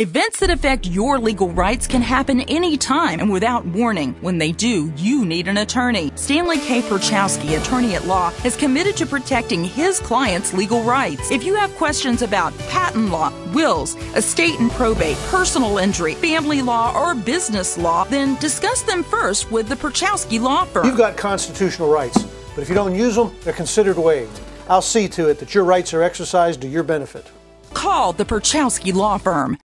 Events that affect your legal rights can happen anytime and without warning. When they do, you need an attorney. Stanley K. Pierchoski, attorney at law, is committed to protecting his clients' legal rights. If you have questions about patent law, wills, estate and probate, personal injury, family law, or business law, then discuss them first with the Pierchoski Law Firm. You've got constitutional rights, but if you don't use them, they're considered waived. I'll see to it that your rights are exercised to your benefit. Call the Pierchoski Law Firm